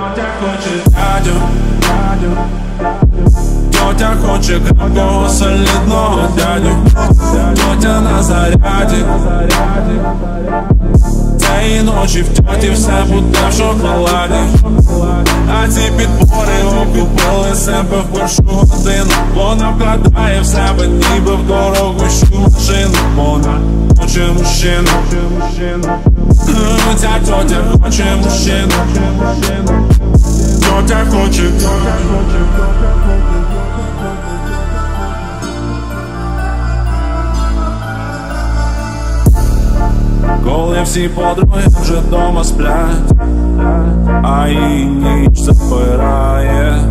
Тьотя хоче дядю, дядю, Тьотя хоче крепкого солідного дядю Тьотя на заряді Цієї ночі в тьоті все буде в шоколаді А ці підбори окупили себе в першу годину Вона вкладає в себе ніби в дорогущу машину Вона хоче мужчину. Ця тьотя хоче мужчину. Тьотя хоче. Коли всі подруги вже дома сплять, а її ніч запирає,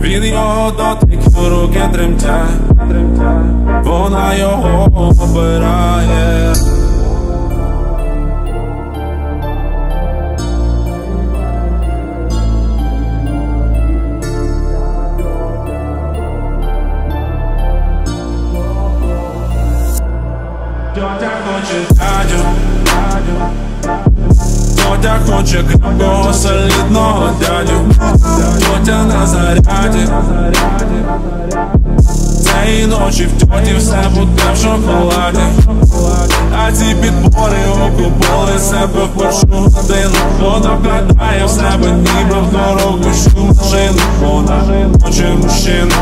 від його дотиків руки тремтять, вона його want, but I am. Contar contra rádio Contar contra grabo, солидного дядю Тетя на заряде Ночі в тьоті все буде в шоколаді. А ці підбори окупили себе в першу годину. Вона вкладає в себе ніби в дорогущу машину. Вона хоче мужчину.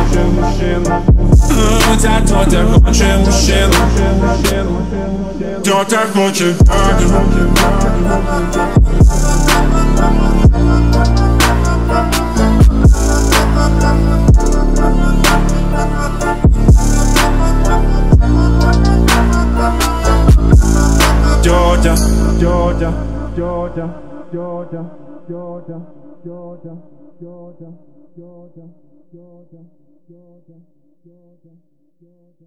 Ця тьотя хоче мужчину. Тьотя хоче дядю Georgia, Georgia, Georgia, Georgia, Georgia, Georgia, Georgia, Georgia, Georgia, Georgia,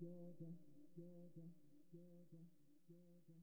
Georgia. Georgia, Georgia.